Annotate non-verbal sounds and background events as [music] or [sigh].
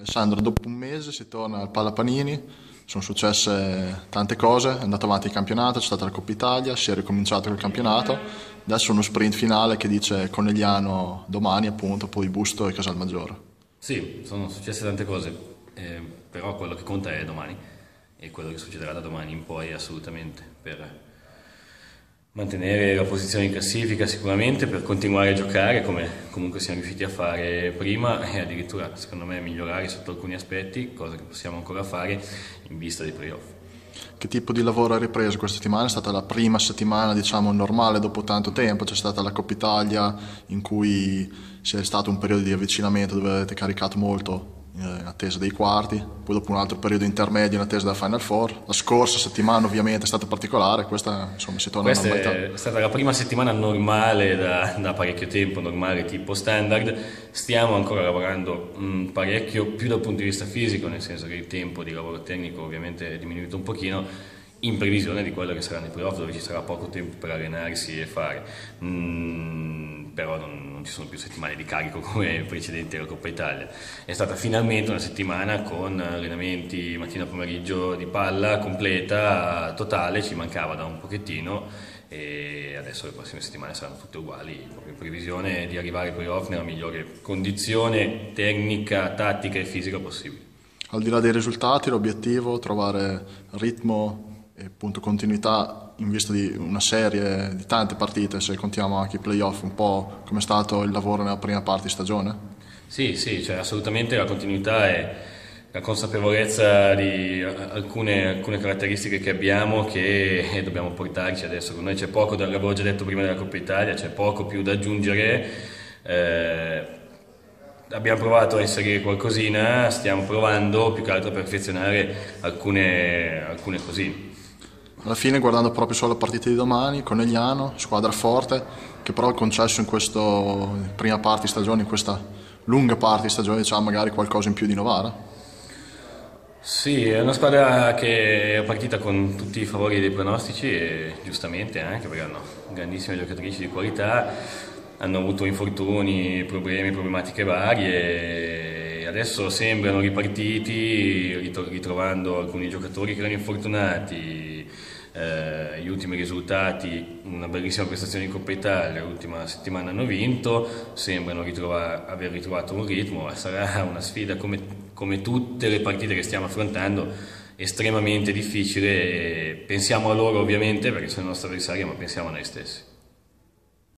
Alessandro, dopo un mese si torna al Pallapanini, sono successe tante cose, è andato avanti il campionato, c'è stata la Coppa Italia, si è ricominciato col campionato, adesso uno sprint finale che dice Conegliano domani appunto, poi Busto e Casalmaggiore. Sì, sono successe tante cose, eh, però quello che conta è domani e quello che succederà da domani in poi assolutamente per mantenere la posizione in classifica sicuramente per continuare a giocare come comunque siamo riusciti a fare prima e addirittura secondo me migliorare sotto alcuni aspetti, cosa che possiamo ancora fare in vista dei playoff. Che tipo di lavoro ha ripreso questa settimana? È stata la prima settimana diciamo normale dopo tanto tempo, c'è stata la Coppa Italia in cui c'è stato un periodo di avvicinamento dove avete caricato molto attesa dei quarti, poi dopo un altro periodo intermedio in attesa della Final Four. La scorsa settimana ovviamente è stata particolare, questa insomma si torna questa a normalità. È stata la prima settimana normale da, da, parecchio tempo, normale tipo standard. Stiamo ancora lavorando mh, mm, parecchio più dal punto di vista fisico, nel senso che il tempo di lavoro tecnico ovviamente è diminuito un pochino in previsione di quello che saranno i playoff dove ci sarà poco tempo per allenarsi e fare. Mm, però non, non, ci sono più settimane di carico [laughs] come precedenti alla Coppa Italia. È stata finalmente una settimana con allenamenti mattina pomeriggio di palla completa, totale, ci mancava da un pochettino e adesso le prossime settimane saranno tutte uguali, proprio in previsione di arrivare ai playoff nella migliore condizione tecnica, tattica e fisica possibile. Al di là dei risultati, l'obiettivo è trovare ritmo e appunto continuità in vista di una serie di tante partite, se contiamo anche i playoff, un po' come è stato il lavoro nella prima parte di stagione? Sì, sì, cioè assolutamente la continuità è la consapevolezza di alcune, alcune, caratteristiche che abbiamo che dobbiamo portarci adesso. Con noi c'è poco, l'avevo già detto prima della Coppa Italia, c'è poco più da aggiungere. Eh, abbiamo provato a inserire qualcosina, stiamo provando più che altro a perfezionare alcune, alcune cosine. Alla fine guardando proprio solo la partita di domani, Conegliano, squadra forte, che però ha concesso in questa prima parte di stagione, in questa lunga parte di stagione, diciamo magari qualcosa in più di Novara? Sì, è una squadra che è partita con tutti i favori dei pronostici e giustamente anche perché hanno grandissime giocatrici di qualità, hanno avuto infortuni, problemi, problematiche varie adesso sembrano ripartiti ritrovando alcuni giocatori che erano infortunati, eh, gli ultimi risultati, una bellissima prestazione in Coppa Italia, l'ultima settimana hanno vinto, sembrano ritrovare, aver ritrovato un ritmo, sarà una sfida come, come tutte le partite che stiamo affrontando estremamente difficile, pensiamo a loro ovviamente perché sono i nostri avversari ma pensiamo a noi stessi.